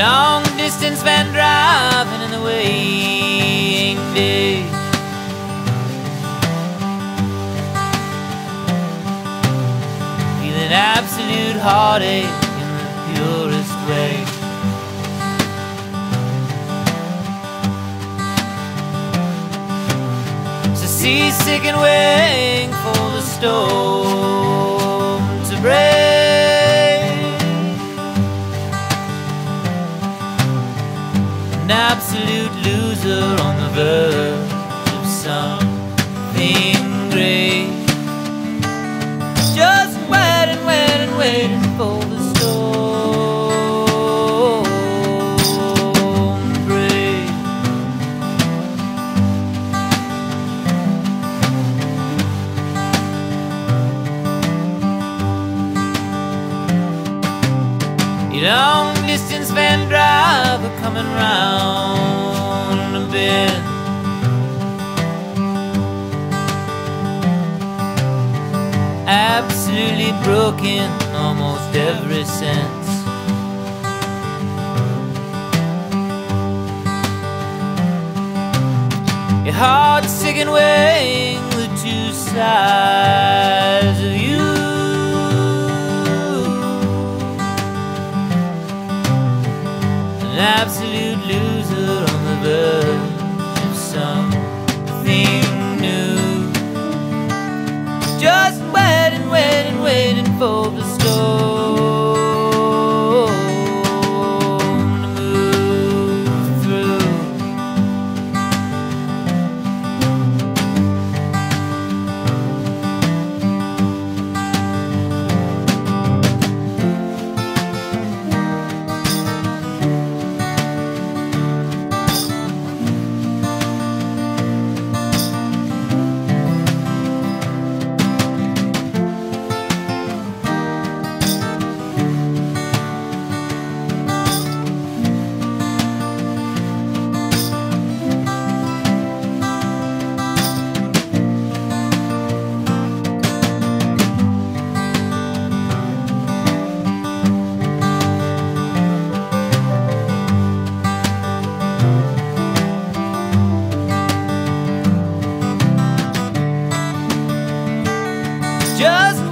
Long distance van driving in the waning day. Feeling absolute heartache in the purest way. So seasick and waiting for the storm An absolute loser on the verge of something great. Just waiting, waiting, waiting for the storm to break. You long distance van driver coming round a bend. Absolutely broken, almost every sense. Your heart sick and weighing the two sides of you. An absolute loser on the verge something new. Just waiting, waiting, waiting for the storm Just